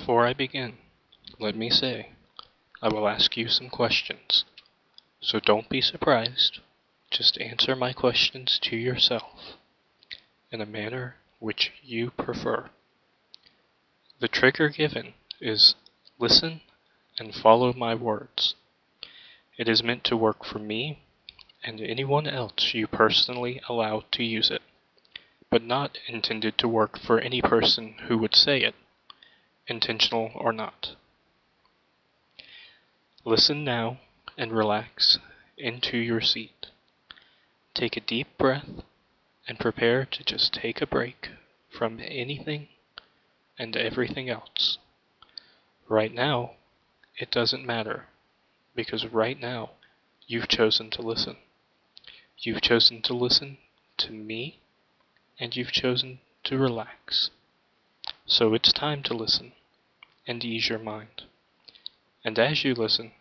Before I begin, let me say I will ask you some questions. So don't be surprised. Just answer my questions to yourself in a manner which you prefer. The trigger given is listen and follow my words. It is meant to work for me and anyone else you personally allow to use it, but not intended to work for any person who would say it, intentional or not. Listen now and relax into your seat. Take a deep breath and prepare to just take a break from anything and everything else. Right now, it doesn't matter because right now you've chosen to listen. You've chosen to listen to me and you've chosen to relax. So it's time to listen and ease your mind. And as you listen,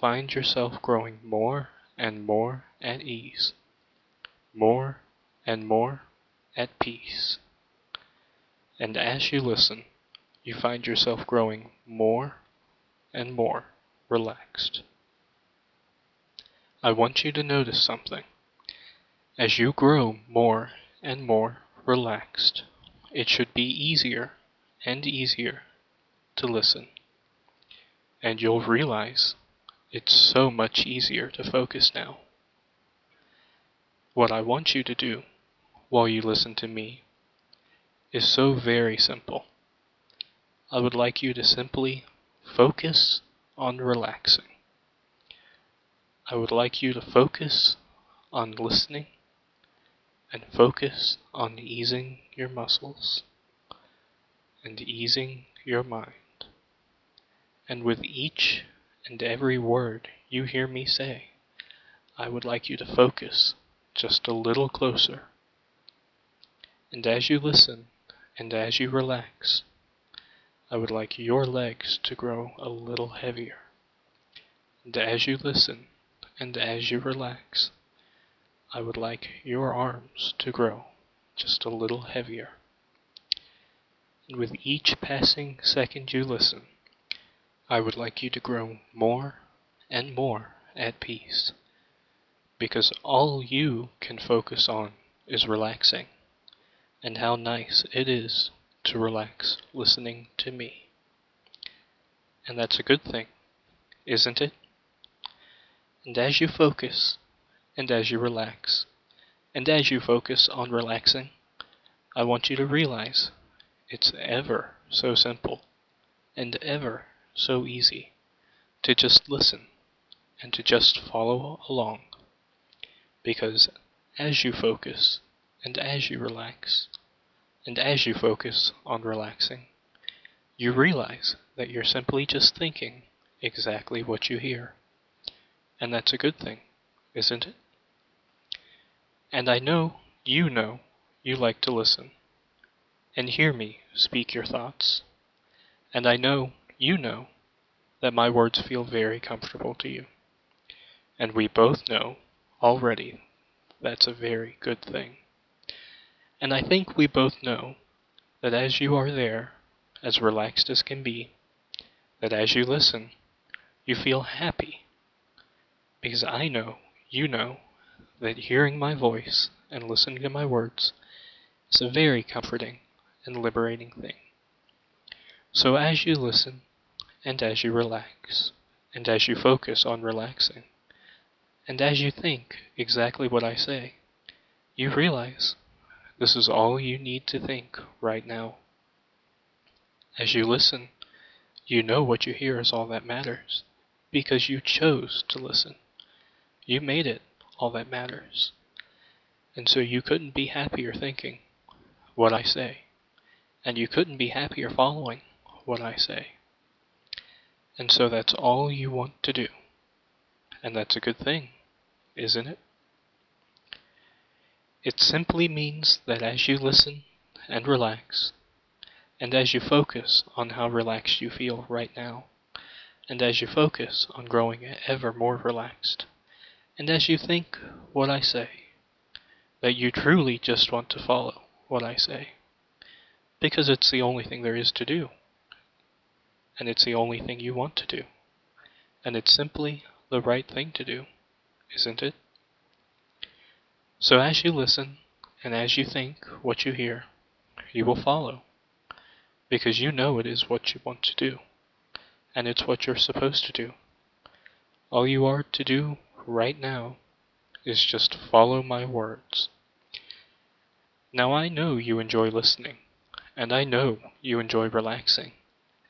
find yourself growing more and more at ease, more and more at peace. And as you listen, you find yourself growing more and more relaxed. I want you to notice something. As you grow more and more relaxed, it should be easier and easier to listen. And you'll realize it's so much easier to focus now. What I want you to do while you listen to me is so very simple. I would like you to simply focus on relaxing. I would like you to focus on listening and focus on easing your muscles and easing your mind. And with each and every word you hear me say, I would like you to focus just a little closer. And as you listen and as you relax, I would like your legs to grow a little heavier. And as you listen and as you relax, I would like your arms to grow just a little heavier. And with each passing second you listen, I would like you to grow more and more at peace. Because all you can focus on is relaxing, and how nice it is to relax listening to me. And that's a good thing, isn't it? And as you focus, and as you relax, and as you focus on relaxing, I want you to realize it's ever so simple and ever so easy to just listen and to just follow along. Because as you focus and as you relax, and as you focus on relaxing, you realize that you're simply just thinking exactly what you hear. And that's a good thing, isn't it? And I know you know you like to listen and hear me speak your thoughts. And I know you know that my words feel very comfortable to you. And we both know already that's a very good thing. And I think we both know that as you are there, as relaxed as can be, that as you listen, you feel happy. Because I know, you know, that hearing my voice and listening to my words is a very comforting and liberating thing. So as you listen, and as you relax, and as you focus on relaxing, and as you think exactly what I say, you realize this is all you need to think right now. As you listen, you know what you hear is all that matters, because you chose to listen. You made it all that matters. And so you couldn't be happier thinking what I say, and you couldn't be happier following what I say. And so that's all you want to do. And that's a good thing, isn't it? It simply means that as you listen and relax, and as you focus on how relaxed you feel right now, and as you focus on growing ever more relaxed, and as you think what I say, that you truly just want to follow what I say, because it's the only thing there is to do. And it's the only thing you want to do. And it's simply the right thing to do, isn't it? So as you listen, and as you think what you hear, you will follow, because you know it is what you want to do, and it's what you're supposed to do. All you are to do right now is just follow my words. Now I know you enjoy listening, and I know you enjoy relaxing,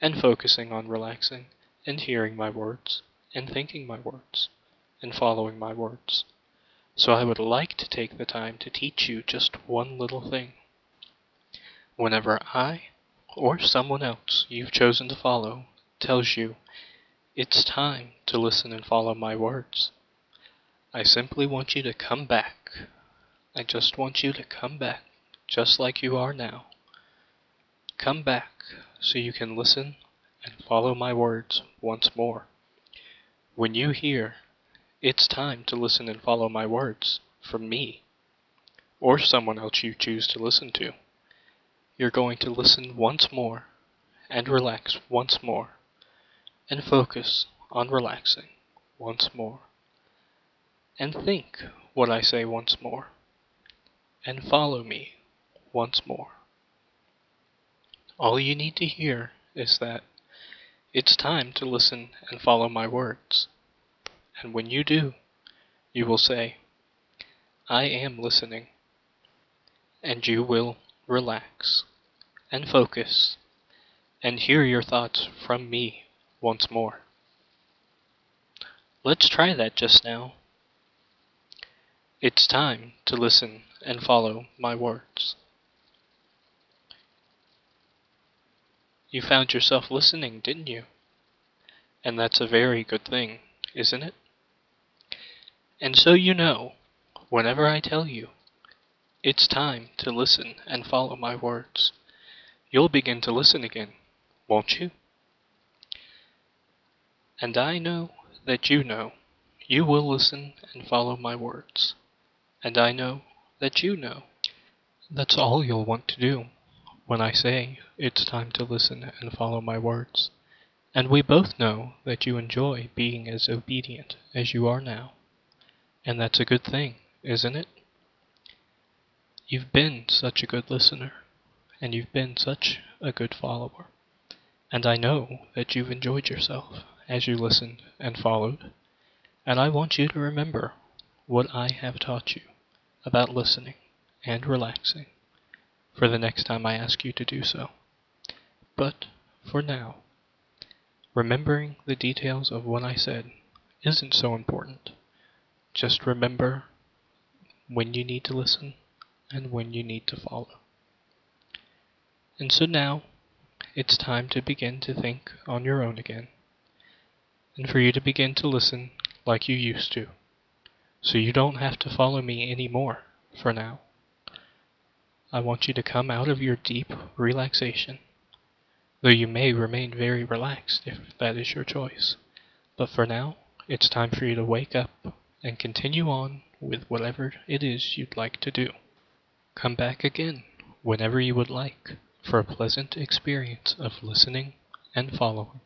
and focusing on relaxing, and hearing my words, and thinking my words, and following my words. So I would like to take the time to teach you just one little thing. Whenever I, or someone else you've chosen to follow, tells you it's time to listen and follow my words, I simply want you to come back. I just want you to come back just like you are now. Come back so you can listen and follow my words once more. When you hear, it's time to listen and follow my words from me, or someone else you choose to listen to. You're going to listen once more, and relax once more, and focus on relaxing once more, and think what I say once more, and follow me once more. All you need to hear is that it's time to listen and follow my words. And when you do, you will say, I am listening. And you will relax and focus and hear your thoughts from me once more. Let's try that just now. It's time to listen and follow my words. You found yourself listening, didn't you? And that's a very good thing, isn't it? And so you know, whenever I tell you, it's time to listen and follow my words, you'll begin to listen again, won't you? And I know that you know you will listen and follow my words. And I know that you know. That's all you'll want to do when I say it's time to listen and follow my words. And we both know that you enjoy being as obedient as you are now. And that's a good thing, isn't it? You've been such a good listener, and you've been such a good follower. And I know that you've enjoyed yourself as you listened and followed. And I want you to remember what I have taught you about listening and relaxing for the next time I ask you to do so. But, for now, remembering the details of what I said isn't so important. Just remember when you need to listen and when you need to follow. And so now, it's time to begin to think on your own again, and for you to begin to listen like you used to, so you don't have to follow me anymore for now. I want you to come out of your deep relaxation, though you may remain very relaxed if that is your choice. But for now, it's time for you to wake up and continue on with whatever it is you'd like to do. Come back again whenever you would like for a pleasant experience of listening and following.